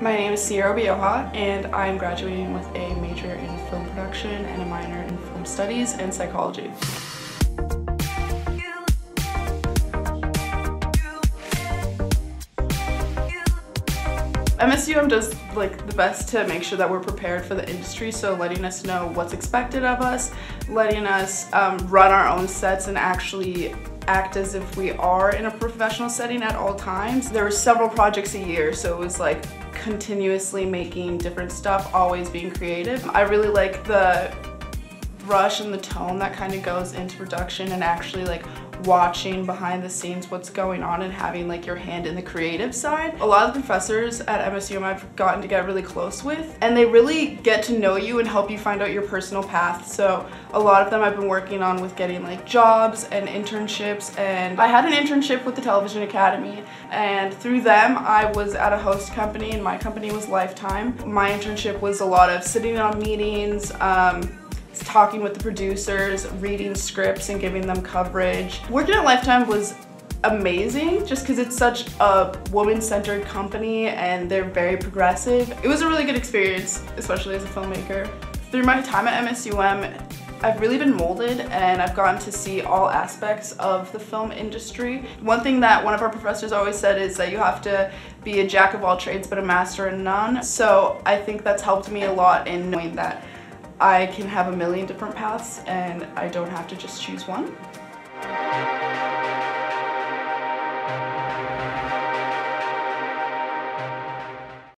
My name is Sierra Obioha and I'm graduating with a major in film production and a minor in film studies and psychology. MSUM does like the best to make sure that we're prepared for the industry, so letting us know what's expected of us, letting us um, run our own sets and actually act as if we are in a professional setting at all times. There were several projects a year, so it was like continuously making different stuff, always being creative. I really like the rush and the tone that kind of goes into production and actually like watching behind the scenes what's going on and having like your hand in the creative side. A lot of the professors at MSUM I've gotten to get really close with and they really get to know you and help you find out your personal path. So a lot of them I've been working on with getting like jobs and internships and I had an internship with the Television Academy and through them I was at a host company and my company was Lifetime. My internship was a lot of sitting on meetings, um, talking with the producers, reading scripts and giving them coverage. Working at Lifetime was amazing just because it's such a woman-centered company and they're very progressive. It was a really good experience, especially as a filmmaker. Through my time at MSUM, I've really been molded and I've gotten to see all aspects of the film industry. One thing that one of our professors always said is that you have to be a jack of all trades but a master in none. So I think that's helped me a lot in knowing that I can have a million different paths and I don't have to just choose one.